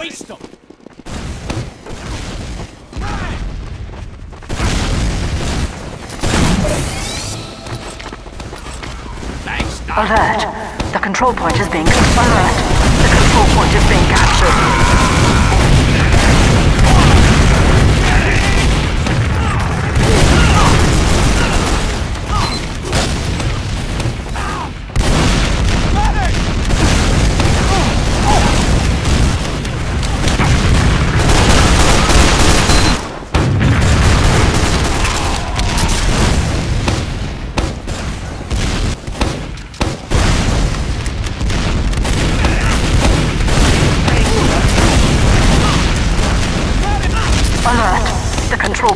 waste them! Alert! The control point is being... confirmed. The control point is being captured!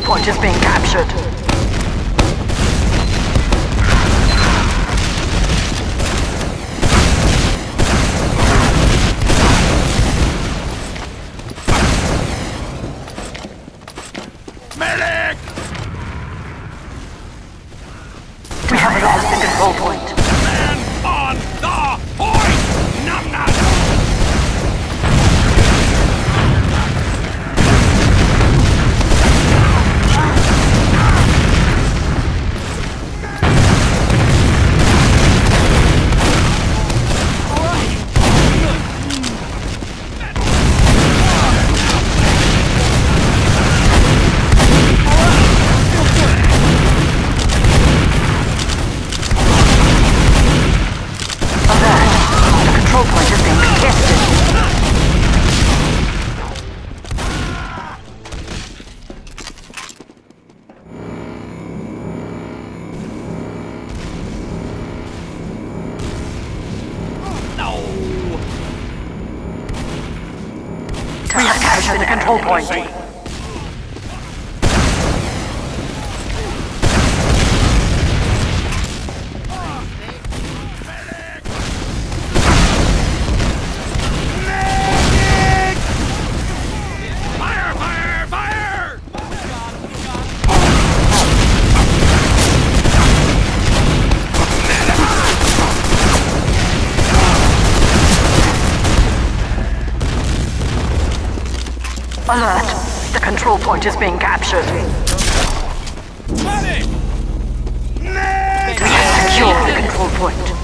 point is being captured. Control point. point is being captured. Secure the control point.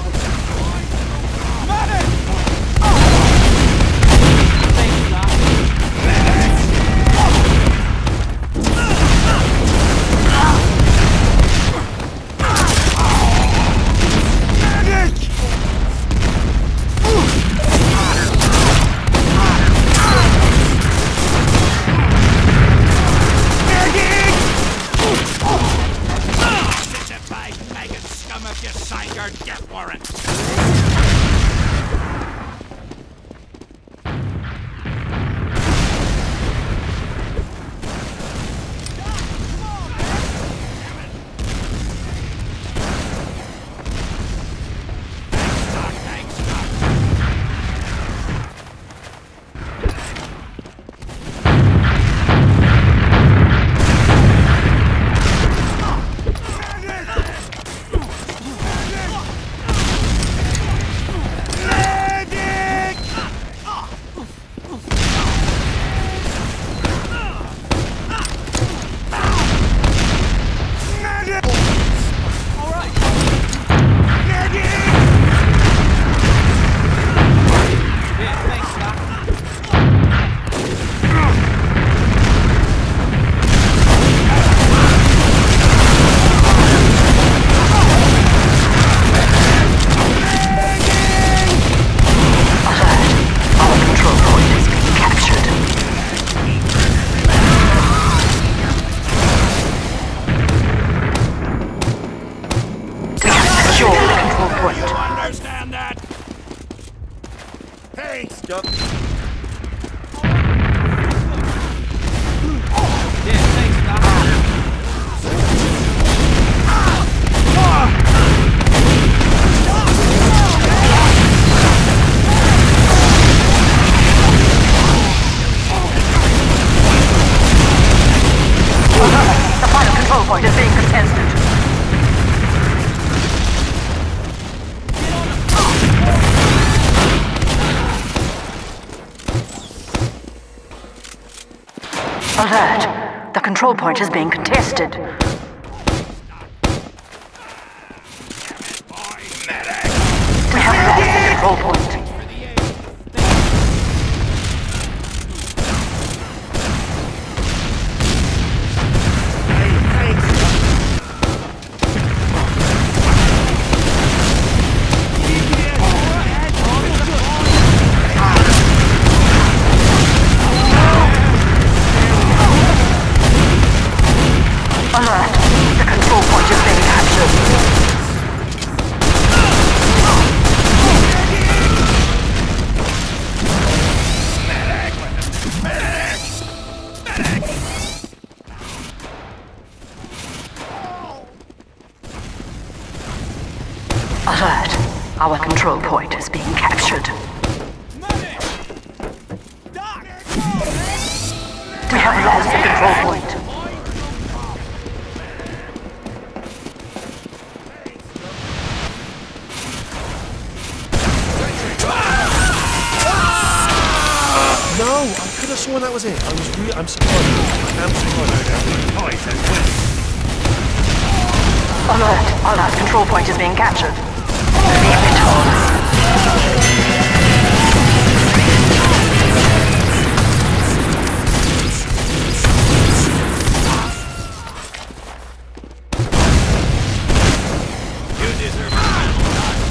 control point is being contested.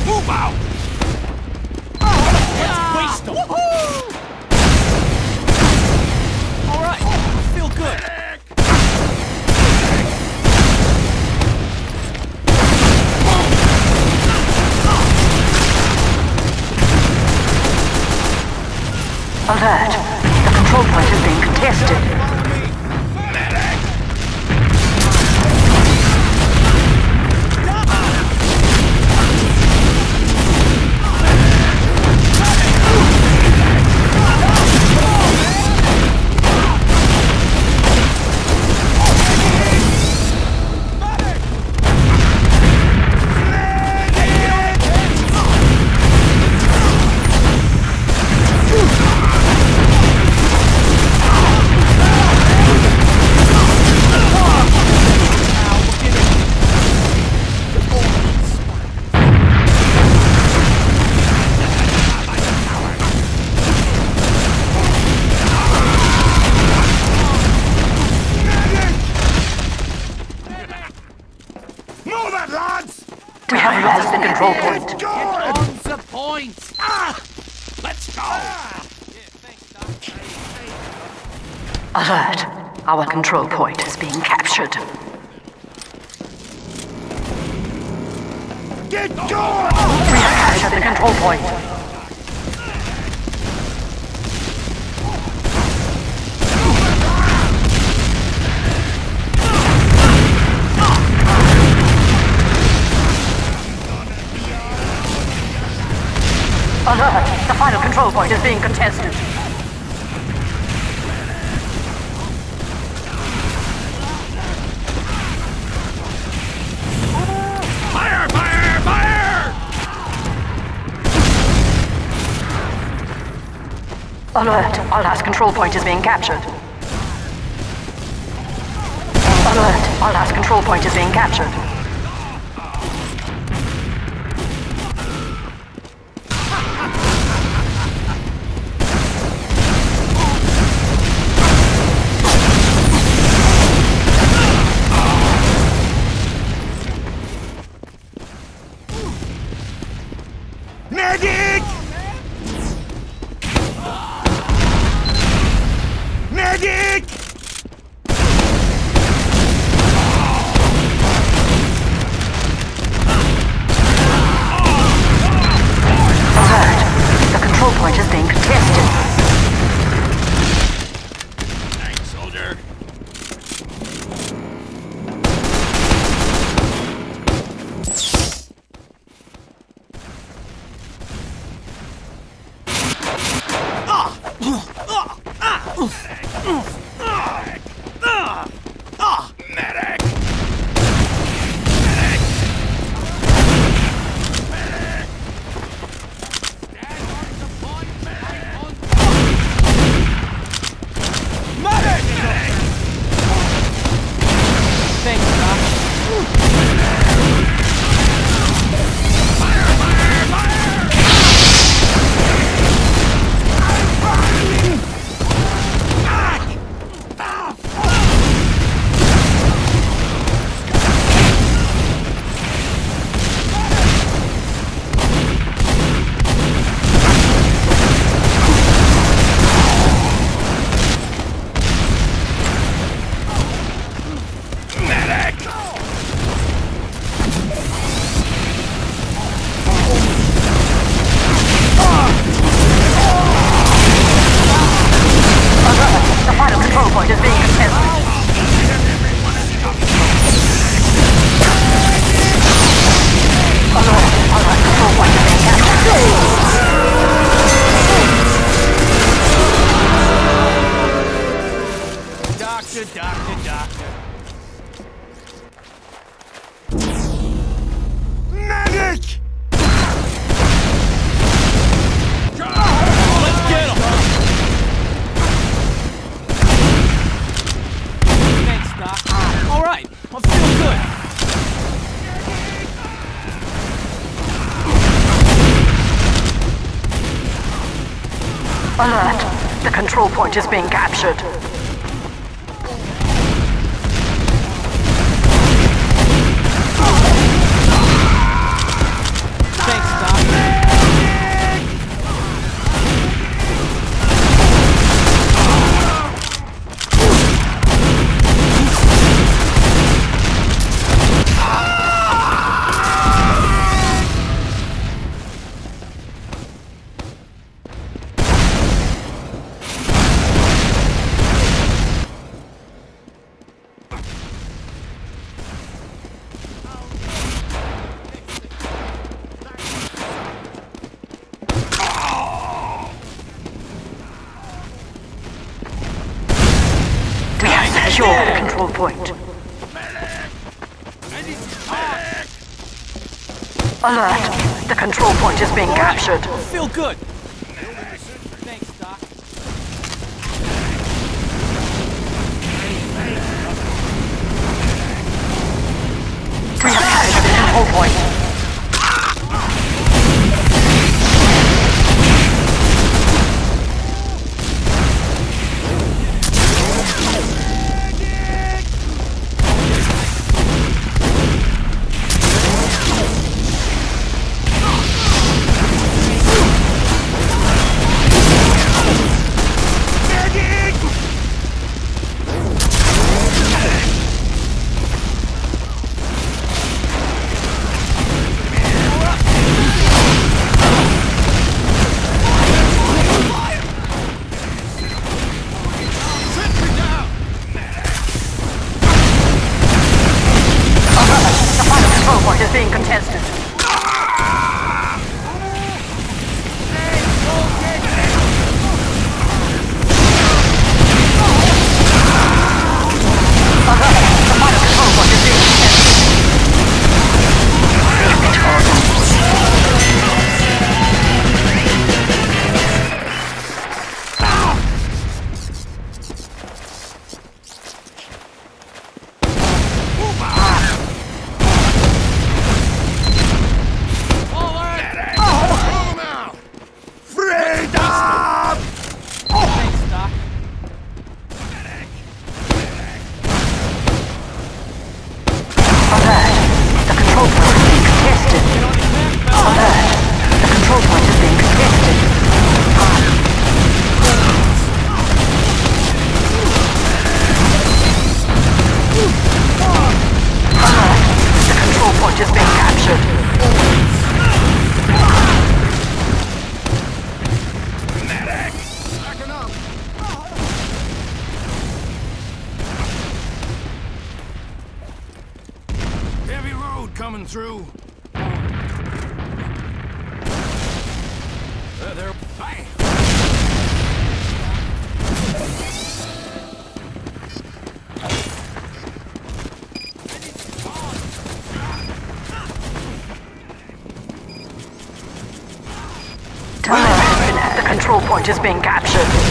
Move out! Oh, waste them! All right, feel good. Alert. The control point is being contested. Alert! Alha's control point is being captured. Alert! Alha's control point is being captured. Control point is being captured. Is being captured.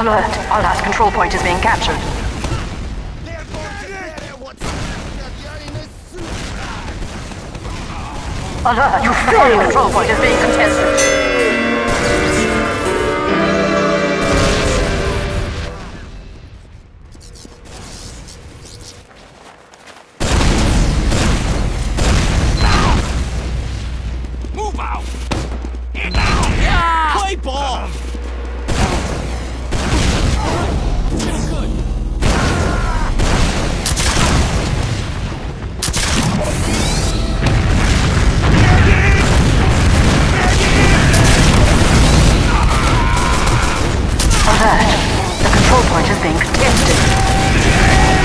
Alert! Last control point is being captured. Alert! You failed! Control point is being contested. Alert! The control point is being contested.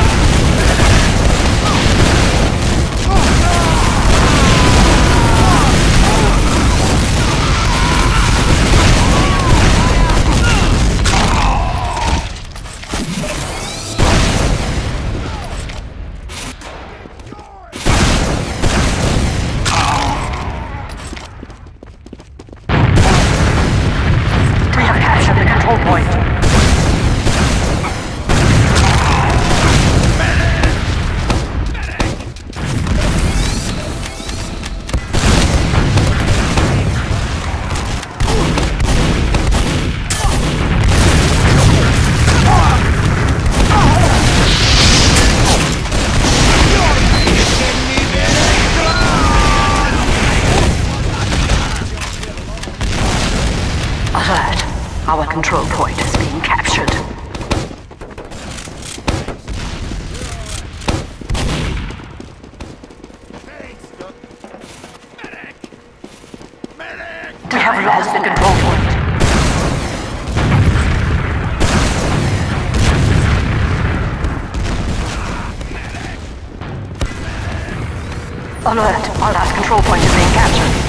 Our control point is being captured. We have lost the control point. Alert! Our last control point is being captured.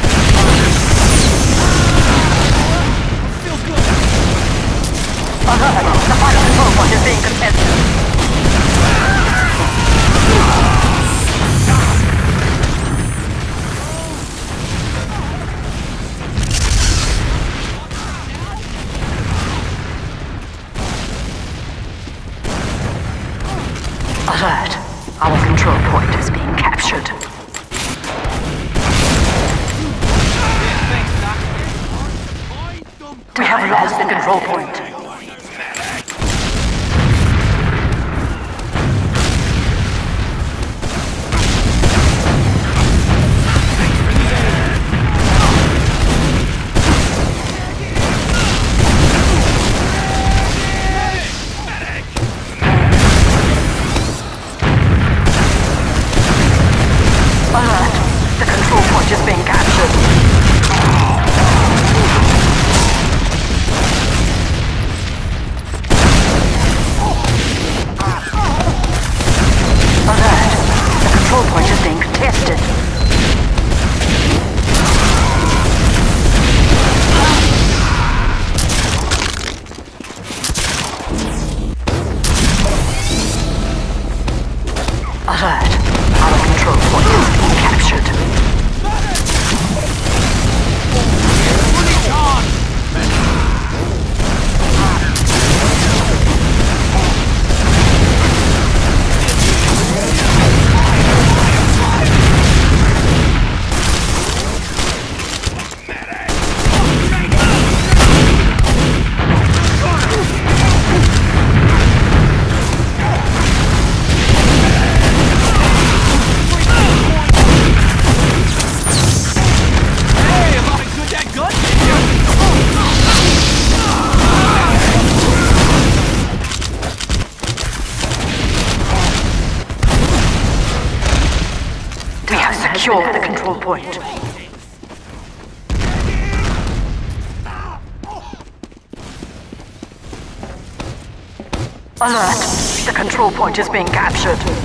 Alert! Our control point is being captured. We have lost the control point. Is being captured.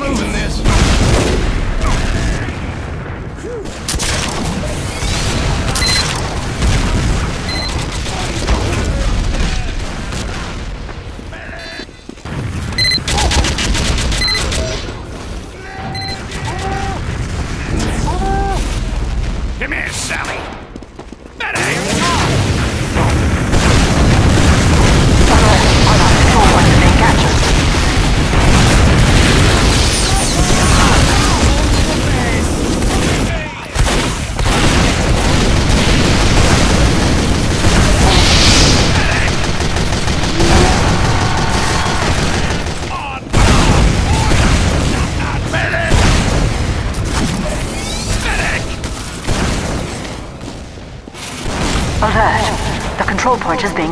Moving The control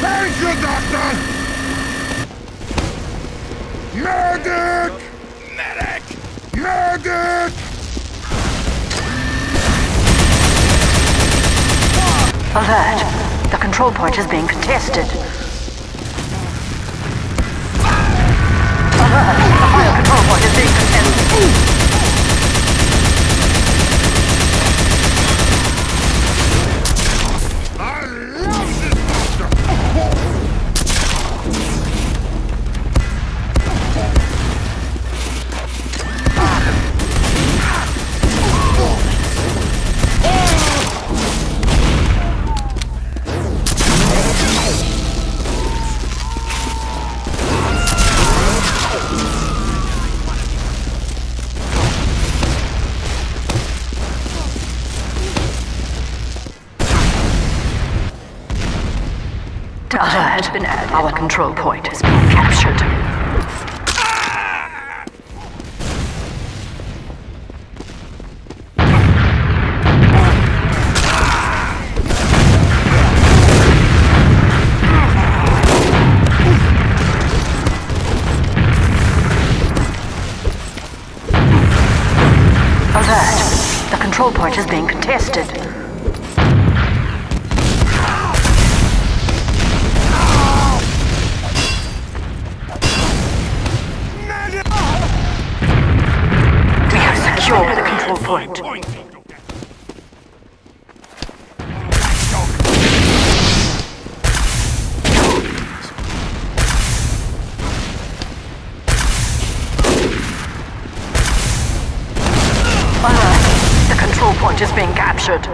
Thank you, Doctor! Medic! Medic! Medic! Alert! The control point is being contested. Alert! The final control point is being contested. Alert! Our control point is being captured. Alert! The control point is being contested. Captured.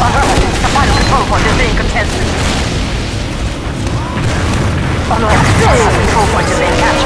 Alert! The final control point is being contested. Alert! The final control point is being captured.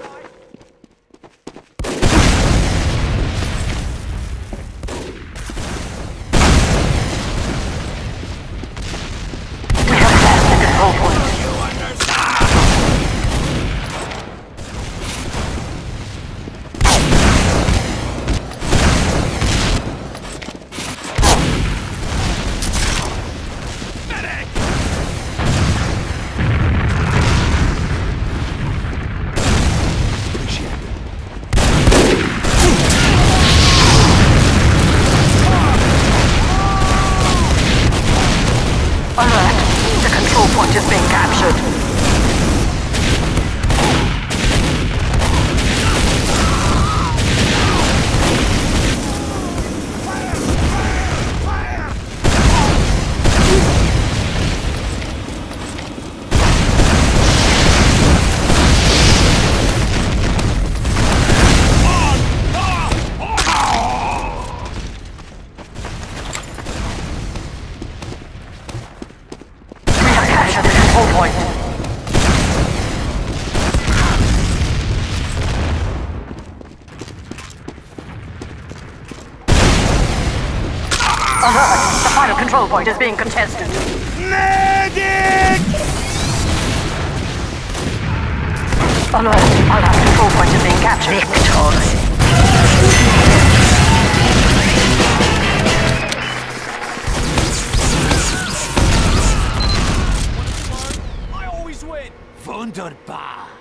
Point is being contested. Medic! Alert! Last control point is being captured. Victory! I always win. Wunderbar!